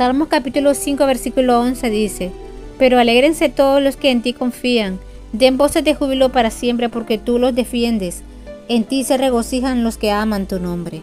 Salmos capítulo 5 versículo 11 dice, Pero alégrense todos los que en ti confían, den voces de júbilo para siempre porque tú los defiendes, en ti se regocijan los que aman tu nombre.